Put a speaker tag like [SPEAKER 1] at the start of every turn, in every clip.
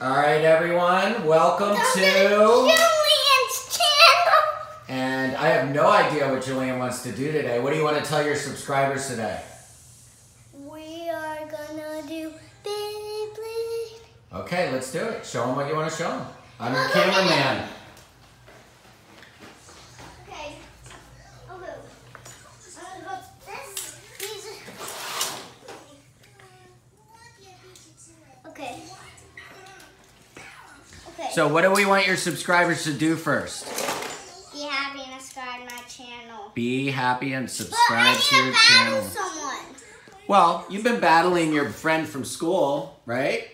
[SPEAKER 1] All right, everyone, welcome to.
[SPEAKER 2] Julian's channel.
[SPEAKER 1] And I have no idea what Julian wants to do today. What do you want to tell your subscribers today?
[SPEAKER 2] We are gonna do Beyblade.
[SPEAKER 1] Okay, let's do it. Show them what you want to show them. I'm your oh, cameraman.
[SPEAKER 2] Okay. I'll go. I'm gonna go this. Okay.
[SPEAKER 1] So, what do we want your subscribers to do first?
[SPEAKER 2] be happy and subscribe to my channel.
[SPEAKER 1] Be happy and subscribe to your channel.
[SPEAKER 2] someone.
[SPEAKER 1] Well, you've been battling your friend from school, right?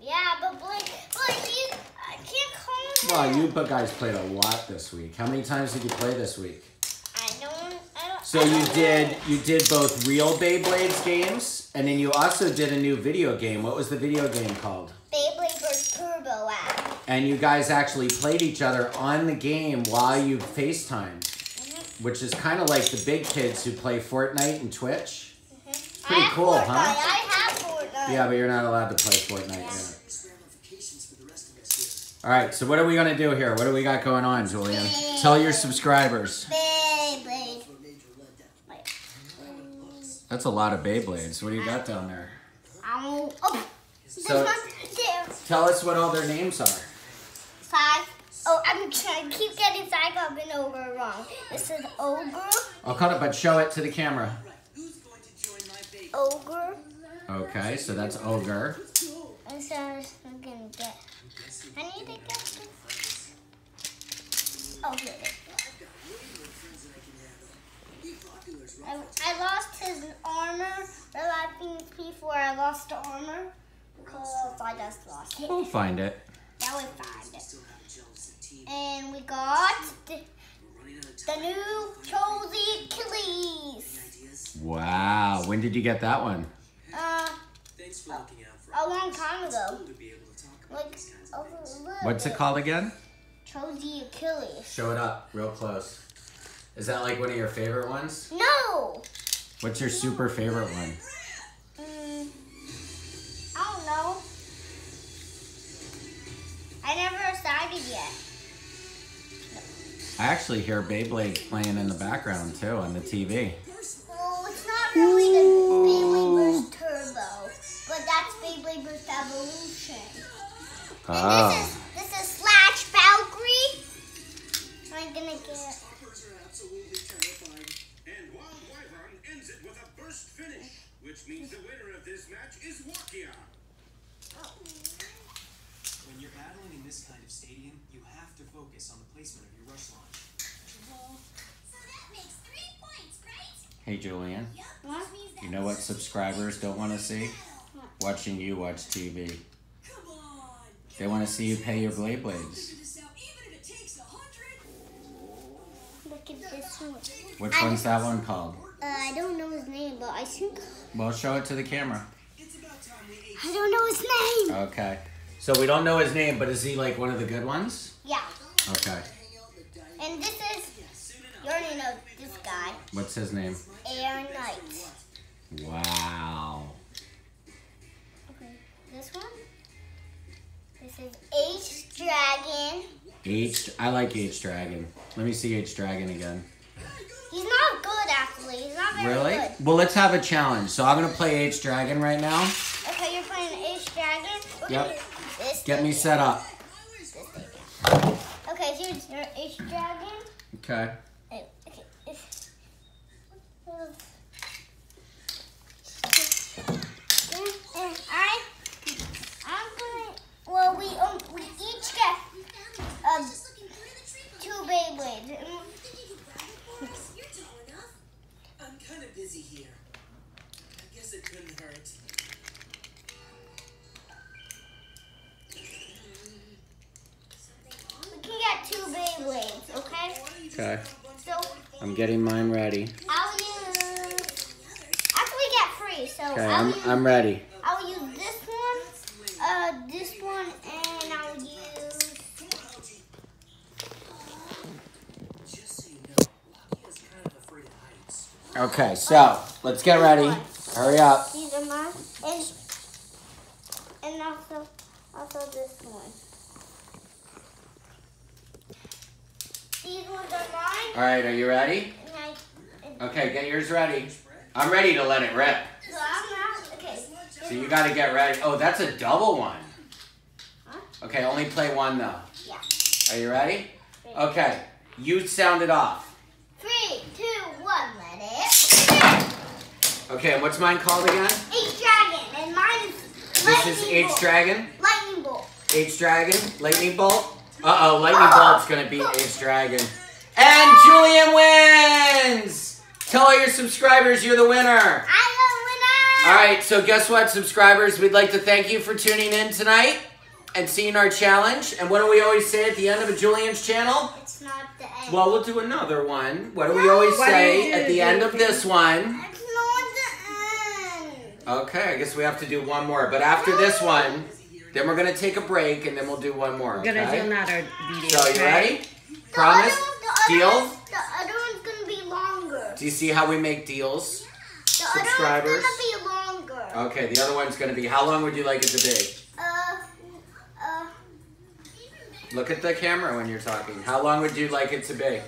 [SPEAKER 2] Yeah, but Blake, but you, I can't call him.
[SPEAKER 1] Well, you but guys played a lot this week. How many times did you play this week?
[SPEAKER 2] I don't. I don't.
[SPEAKER 1] So
[SPEAKER 2] I
[SPEAKER 1] you
[SPEAKER 2] don't
[SPEAKER 1] did
[SPEAKER 2] know.
[SPEAKER 1] you did both real Beyblades games, and then you also did a new video game. What was the video game called?
[SPEAKER 2] Beyblade vs. Turbo app.
[SPEAKER 1] And you guys actually played each other on the game while you FaceTimed, mm-hmm. which is kind of like the big kids who play Fortnite and Twitch. Mm-hmm. Pretty
[SPEAKER 2] I
[SPEAKER 1] cool,
[SPEAKER 2] Fortnite.
[SPEAKER 1] huh?
[SPEAKER 2] I have Fortnite.
[SPEAKER 1] Yeah, but you're not allowed to play Fortnite yet. All right, so what are we gonna do here? What do we got going on, Julian? Tell your subscribers.
[SPEAKER 2] Beyblade.
[SPEAKER 1] That's a lot of Beyblades. What do you got down there?
[SPEAKER 2] Oh,
[SPEAKER 1] So-
[SPEAKER 2] this one, two,
[SPEAKER 1] Tell us what all their names are.
[SPEAKER 2] Five. Oh, I'm trying to keep getting Psycho and Ogre wrong. This is Ogre.
[SPEAKER 1] I'll cut it, but show it to the camera.
[SPEAKER 2] Ogre.
[SPEAKER 1] Okay, so that's ogre.
[SPEAKER 2] And so I'm gonna get. I need to get this. Oh, here it is. I, I lost his armor the last thing before I lost the armor because I just lost it.
[SPEAKER 1] We'll find it.
[SPEAKER 2] We find. And we got the, the new Cho-Z Achilles.
[SPEAKER 1] Wow. When did you get that one?
[SPEAKER 2] Uh, a long time ago. Like,
[SPEAKER 1] What's it called again?
[SPEAKER 2] Cho-Z Achilles.
[SPEAKER 1] Show it up real close. Is that like one of your favorite ones?
[SPEAKER 2] No!
[SPEAKER 1] What's your super favorite one?
[SPEAKER 2] Never decided yet.
[SPEAKER 1] I actually hear Beyblade playing in the background too on the TV.
[SPEAKER 2] Well, it's not really the Beyblade vs. Turbo, but that's Beyblade vs. Evolution. And
[SPEAKER 1] Oh.
[SPEAKER 2] this ah. is this is Slash Valkyrie. I'm gonna get.
[SPEAKER 3] absolutely terrifying. And Wild Wyvron ends it with a burst finish, which means the winner of this match is Wakiya. Oh.
[SPEAKER 4] When you're battling in this kind of stadium, you have to focus on the placement of your rush launch.
[SPEAKER 5] So that makes three points, right?
[SPEAKER 1] Hey Julian,
[SPEAKER 2] What?
[SPEAKER 1] you know what subscribers don't want to see? Watching you watch TV.
[SPEAKER 5] Come on.
[SPEAKER 1] They want to see you pay your blade
[SPEAKER 5] blades. out, even if it takes a hundred.
[SPEAKER 2] Look at this one.
[SPEAKER 1] Which one's that one called?
[SPEAKER 2] Uh, I don't know his name, but I think
[SPEAKER 1] Well, show it to the camera.
[SPEAKER 4] It's about time we ate.
[SPEAKER 2] I don't know his name.
[SPEAKER 1] Okay. So we don't know his name, but is he like one of the good ones?
[SPEAKER 2] Yeah,
[SPEAKER 1] Okay.
[SPEAKER 2] and this is you already know this guy,
[SPEAKER 1] What's his name?
[SPEAKER 2] Air Knight.
[SPEAKER 1] Wow.
[SPEAKER 2] Okay, this one. This is Ace Dragon.
[SPEAKER 1] H. I like Ace Dragon. Let me see Ace Dragon again.
[SPEAKER 2] He's not good actually. He's not very
[SPEAKER 1] Really?
[SPEAKER 2] good.
[SPEAKER 1] Well, let's have a challenge. So I'm gonna play Ace Dragon right now.
[SPEAKER 2] Okay, you're playing Ace Dragon. We're
[SPEAKER 1] Yep.
[SPEAKER 2] Gonna do This
[SPEAKER 1] Get me set up.
[SPEAKER 2] Okay, here's your Ace Dragon.
[SPEAKER 1] Okay,
[SPEAKER 2] it's- And I, I'm gonna. Well, we um, we each get um two Beyblades.
[SPEAKER 5] You're tall enough.
[SPEAKER 4] I'm kind of busy here. I guess it couldn't hurt.
[SPEAKER 2] We can get two Beyblades, okay?
[SPEAKER 1] I'm getting mine ready.
[SPEAKER 2] I'll use. After we get free, so
[SPEAKER 1] Okay, I'm
[SPEAKER 2] use.
[SPEAKER 1] I'm ready.
[SPEAKER 2] I'll use this one, uh, this one, and I'll use.
[SPEAKER 4] Just so you know, Wakiya is kind of afraid of heights.
[SPEAKER 1] Okay, so let's get ready. Hurry up.
[SPEAKER 2] These are mine, and and also also this one. These ones are mine.
[SPEAKER 1] All right, are you ready?
[SPEAKER 2] And I, and
[SPEAKER 1] Okay, get yours ready. I'm ready to let it rip.
[SPEAKER 2] so Okay.
[SPEAKER 1] So you got to get ready. Oh, that's a double one.
[SPEAKER 2] Huh?
[SPEAKER 1] Okay, only play one though.
[SPEAKER 2] Yeah.
[SPEAKER 1] Are you ready? Okay, you sound it off.
[SPEAKER 2] Three, two, one. Let it.
[SPEAKER 1] Okay, and what's mine called again?
[SPEAKER 2] Ace Dragon, and mine is
[SPEAKER 1] This is
[SPEAKER 2] Ace
[SPEAKER 1] Dragon?
[SPEAKER 2] Lightning bolt.
[SPEAKER 1] Ace Dragon. Lightning Bolt. Uh oh, Lightning Bolt's gonna beat Ace Dragon. And Julian wins! Tell all your subscribers you're the winner.
[SPEAKER 2] I'm the winner.
[SPEAKER 1] right, so guess what, subscribers? We'd like to thank you for tuning in tonight and seeing our challenge. And what do we always say at the end of a Julian's channel?
[SPEAKER 2] It's not the end.
[SPEAKER 1] Well, we'll do another one. What do we always
[SPEAKER 6] What
[SPEAKER 1] say at the end of this one?
[SPEAKER 2] it's not the end.
[SPEAKER 1] Okay, I guess we have to do one more. But after this one, then we're gonna take a break and then we'll do one more.
[SPEAKER 6] We're gonna do another video.
[SPEAKER 1] So you
[SPEAKER 6] okay?
[SPEAKER 1] ready?
[SPEAKER 2] The
[SPEAKER 1] Promise?
[SPEAKER 2] other- the
[SPEAKER 1] Deal?
[SPEAKER 2] other The other one's gonna be longer.
[SPEAKER 1] Do you see how we make deals?
[SPEAKER 2] The other
[SPEAKER 1] Subscribers?
[SPEAKER 2] one's gonna be longer.
[SPEAKER 1] Okay, the other one's gonna be how long would you like it to be?
[SPEAKER 2] Uh, uh,
[SPEAKER 1] Look at the camera when you're talking. How long would you like it to be?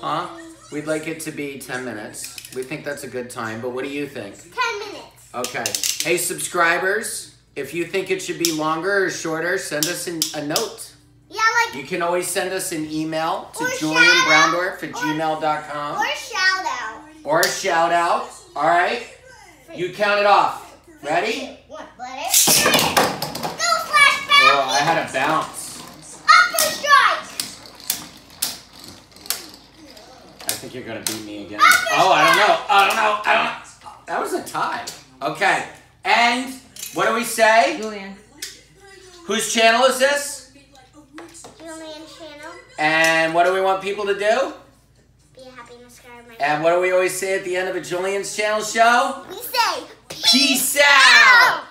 [SPEAKER 1] Huh? We'd like it to be 10 minutes. We think that's a good time, but what do you think?
[SPEAKER 2] ten minutes.
[SPEAKER 1] Okay. Hey, subscribers, if you think it should be longer or shorter, send us an, a note.
[SPEAKER 2] Yeah, like
[SPEAKER 1] You can always send us an email to julianbrowndorf at gmail.com
[SPEAKER 2] or shout out.
[SPEAKER 1] or a shout out. All right? You count it off. Ready?
[SPEAKER 2] One, let it. Go flashback.
[SPEAKER 1] Oh, I had a bounce.
[SPEAKER 2] Upper strike.
[SPEAKER 1] I think you're going to beat me again. Oh, I don't know. I don't know. I don't know. That was a tie. Okay. And what do we say?
[SPEAKER 6] Julian.
[SPEAKER 1] Whose channel is this?
[SPEAKER 2] Julian channel.
[SPEAKER 1] And what do we want people to do?
[SPEAKER 2] Be a happy subscriber.
[SPEAKER 1] And what do we always say at the end of a Julian's channel show?
[SPEAKER 2] We say
[SPEAKER 1] Peace out!